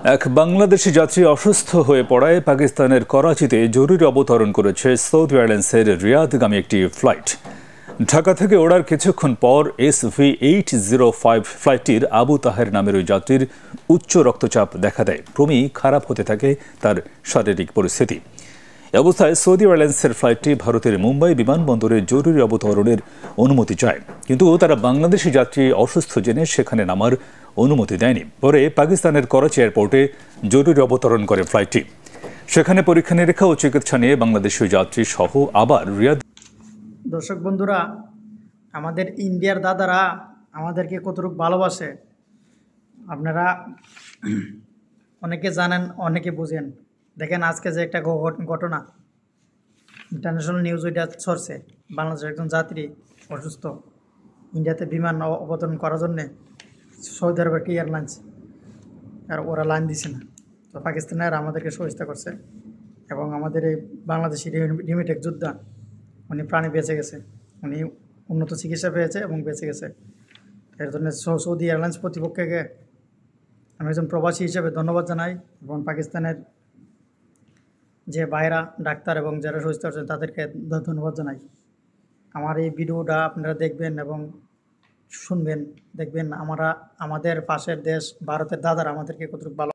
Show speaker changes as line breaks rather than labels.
এক বাংলাদেশি যাত্রী অসুস্থ হয়ে পড়ায় পাকিস্তানের করাচিতে জরুরি অবতরণ করেছে সৌদি এয়ারলাইন্সের রিয়াদগামী একটি ফ্লাইট। ঢাকা থেকে ওড়ার কিছুক্ষণ পর S V eight zero five ফ্লাইটটির Abu Taher নামের ওই যাত্রীর উচ্চ রক্তচাপ দেখা দেয়। ক্রমেই খারাপ হতে থাকে তার শারীরিক পরিস্থিতি। অবস্থায় সৌদি এয়ারলাইন্সের ফ্লাইটটি ভারতের মুম্বাই বিমানবন্দরে জরুরি অবতরণের অনুমতি চায়। কিন্তু তারা বাংলাদেশি যাত্রী অসুস্থ জেনে সেখানে নামার অনুমতি দেয়নি। পরে পাকিস্তানের করাচি এয়ারপোর্টে জরুরি অবতরণ করে ফ্লাইটটি। সেখানে পরীক্ষা নিরীক্ষা ও চিকিৎসা নিয়ে বাংলাদেশি যাত্রী সহ আবার রিয়াদ
দর্শক বন্ধুরা, আমাদের ইন্ডিয়ার দাদারা আমাদেরকে কতটুকু ভালোবাসে, আপনারা অনেকে জানেন, অনেকে বুঝেন। দেখেন আজকে যে একটা ঘটনা ইন্টারন্যাশনাল নিউজ ওইটা ছড়ছে। বাংলাদেশের একজন যাত্রী অসুস্থ। ইন্ডিয়াতে বিমান অবতরণ করার জন্যে সৌদি আরবের এয়ারলাইন্স আর ওরা লাইন দিছে না। তো পাকিস্তানের আমাদেরকে সহযোগিতা করছে এবং আমাদের এই বাংলাদেশি রিমিটেক যোদ্ধা, উনি প্রাণী বেঁচে গেছে। উনি উন্নত চিকিৎসা পেয়েছে এবং বেঁচে গেছে। এর জন্য সৌদি এয়ারলাইন্স প্রতিপক্ষকে আমি একজন প্রবাসী হিসেবে ধন্যবাদ জানাই এবং পাকিস্তানের যে বাইরা ডাক্তার এবং যারা সুস্থ আছেন তাদেরকে ধন্যবাদ জানাই। আমার এই ভিডিওটা আপনারা দেখবেন এবং শুনবেন, দেখবেন। আমরা, আমাদের পাশের দেশ, ভারতের দাদারা আমাদেরকে কতটুকু ভালো